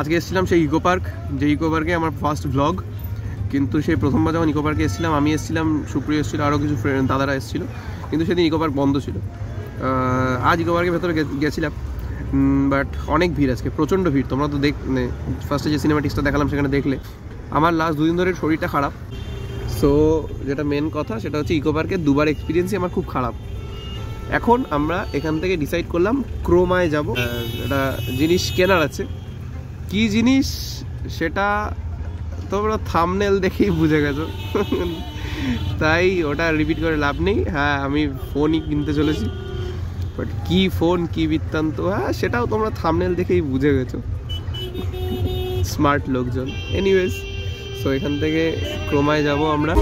আজকে এসেছিলাম সেই ইকো পার্ক, যে ইকো পার্কে আমার ফার্স্ট ভ্লগ কিন্তু সেই প্রথমবার যখন ইকো পার্কে এসেছিলাম, আমি এসেছিলাম, সুপ্রিয় এসেছিল আরও কিছু ফ্রেন্ড দাদারা এসেছিল। কিন্তু সেদিন ইকো পার্ক বন্ধ ছিল। আজ ইকোপার্কের ভেতরে গেছিলাম বাট অনেক ভিড় আজকে, প্রচণ্ড ভিড়। তোমরা তো দেখ মানে ফার্স্টে যে সিনেমাটিক্সটা দেখালাম সেখানে দেখলে। আমার লাস্ট দুদিন ধরে শরীরটা খারাপ। সো যেটা মেন কথা, সেটা হচ্ছে ইকো পার্কের দুবার এক্সপিরিয়েন্সই আমার খুব খারাপ। এখন আমরা এখান থেকে ডিসাইড করলাম, ক্রোমায় যাব। একটা জিনিস কেনার আছে। কি জিনিস? সেটা তোমরা থামনেল দেখেই বুঝে গেছো। তাই ওটা রিপিট করে লাভ নেই। হ্যাঁ আমি ফোনই কিনতে চলেছি। বাট কি ফোন কি বৃত্তান্ত? হ্যাঁ সেটাও তোমরা থামনেল দেখেই বুঝে গেছো। স্মার্ট লোকজন। এনিওয়েজ সো এখান থেকে ক্রমায় যাব আমরা।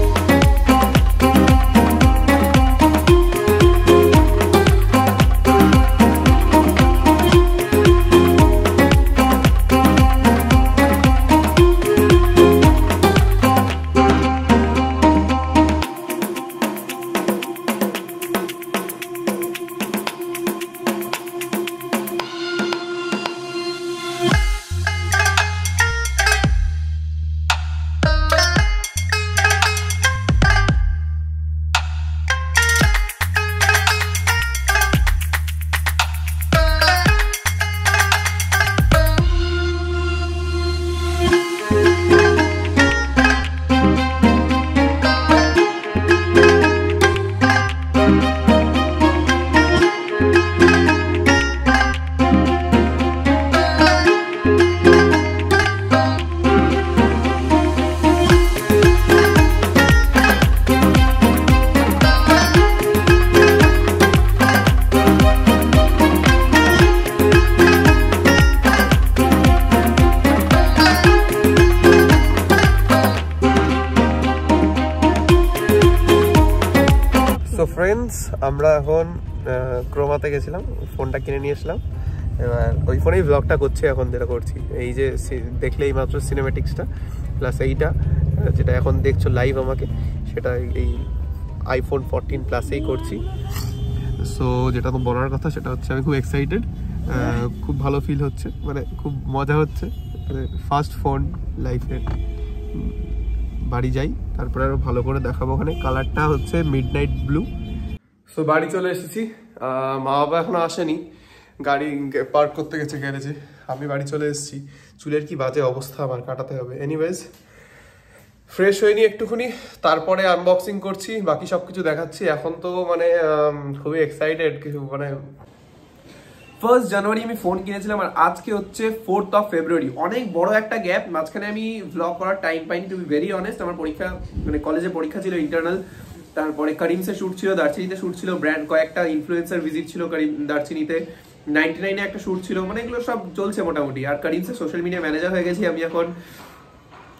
ফ্রেন্ডস আমরা এখন ক্রোমাতে গেছিলাম ফোনটা কিনে নিয়ে এসলাম। এবার ওই ফোনেই ব্লগটা করছি এখন যেটা করছি। এই যে দেখলে এই মাত্র সিনেমেটিক্সটা প্লাস এইটা যেটা এখন দেখছ লাইভ আমাকে, সেটা এই আইফোন ফোরটিন প্লাসেই করছি। সো যেটা তো বলার কথা, সেটা হচ্ছে আমি খুব এক্সাইটেড খুব ভালো ফিল হচ্ছে মানে খুব মজা হচ্ছে মানে ফার্স্ট ফোন লাইফে বাড়ি যাই, তারপরে আরও ভালো করে দেখাবো ওখানে। কালারটা হচ্ছে মিড নাইট ব্লু সো বাড়ি চলে এসেছি। মা বাবা এখনও আসেনি। গাড়ি পার্ক করতে গেছে, গ্যারেজে। আমি বাড়ি চলে এসেছি। চুলের কি বাজে অবস্থা, আমার কাটাতে হবে। এনিওয়েজ ফ্রেশ হয়নি একটুখানি। তারপরে আনবক্সিং করছি, বাকি সব কিছু দেখাচ্ছি। এখন তো মানে খুবই এক্সাইটেড কিছু মানে ফার্স্ট জানুয়ারি আমি ফোন কিনেছিলাম আর আজকে হচ্ছে ফোর্থ অফ ফেব্রুয়ারি অনেক বড় একটা গ্যাপ মাঝখানে আমি ভ্লগ করার টাইম পাইনি টু বি ভেরি অনেস্ট আমার পরীক্ষা মানে কলেজে পরীক্ষা ছিল ইন্টারনাল তারপরে করিমসে শ্যুট ছিল দার্চিনিতে শ্যুট ছিল ব্র্যান্ড কয়েকটা ইনফ্লুয়েন্সার ভিজিট ছিল করিম দার্চিনিতে নাইনটি নাইনে একটা শ্যুট ছিল মানে এগুলো সব চলছে মোটামুটি। আর করিমসে সোশ্যাল মিডিয়া ম্যানেজার হয়ে গেছি আমি এখন।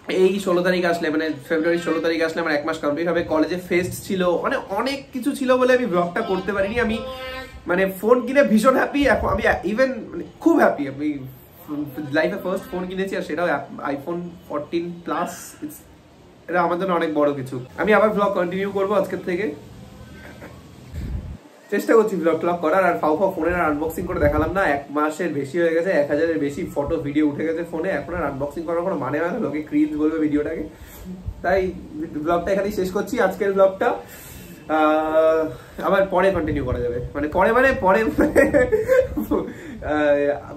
এই ষোলো তারিখ আসলে মানে ফেব্রুয়ারি ষোলো তারিখ আসলে আমার এক মাস কমপ্লিট হবে। কলেজে ফেস্ট ছিল মানে অনেক কিছু ছিল বলে আমি ব্লগটা করতে পারিনি। আমি মানে ফোন কিনে ভীষণ হ্যাপি এখন আমি ইভেন মানে খুব হ্যাপি আমি লাইফে ফার্স্ট ফোন কিনেছি আর সেটাও আইফোন ফোরটিন প্লাস এটা আমার জন্য অনেক বড় কিছু। আমি আবার ব্লগ কন্টিনিউ করব আজকের থেকে। চেষ্টা করছি ব্লগ ট্লগ করার, আর ফাউ ফাউ ফোনের আনবক্সিং করে দেখালাম না। এক মাসের বেশি হয়ে গেছে, এক হাজারের বেশি ফটো ভিডিও উঠে গেছে ফোনে এখন আর আনবক্সিং করার কোনো মানে হয় না, লোকে ক্রিজ বলবে ভিডিওটাকে তাই ব্লগটা এখানেই শেষ করছি, আজকের ব্লগটা আবার পরে কন্টিনিউ করা যাবে। মানে পরে মানে পরে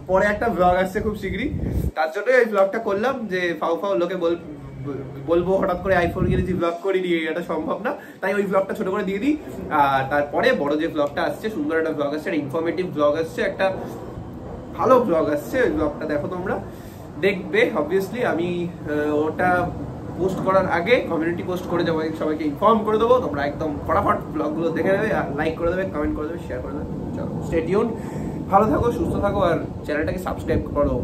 পরে একটা ব্লগ আসছে খুব শীঘ্রই তার জন্য এই ব্লগটা করলাম, যে ফাউ ফাউ লোকে বল বলব হঠাৎ করে আইফোন কিনেছি ব্লগ করিনি, এটা সম্ভব না। তাই ওই ব্লগটা ছোট করে দিয়ে দিই। আর তারপরে বড় যে ব্লগটা আসছে, সুন্দর একটা ব্লগ আসছে, একটা ইনফরমেটিভ ব্লগ আসছে, একটা ভালো ব্লগ আসছে। ওই ব্লগটা দেখো তোমরা। দেখবে অবভিয়াসলি আমি ওটা পোস্ট করার আগে কমিউনিটি পোস্ট করে যাব সবাইকে ইনফর্ম করে দেবো। তোমরা একদম ফটাফট ব্লগগুলো দেখে নেবে লাইক করে দেবে কমেন্ট করে দেবে শেয়ার করে দেবে। চলো স্টেডিউন ভালো থাকো, সুস্থ থাকো, আর চ্যানেলটাকে সাবস্ক্রাইব করো।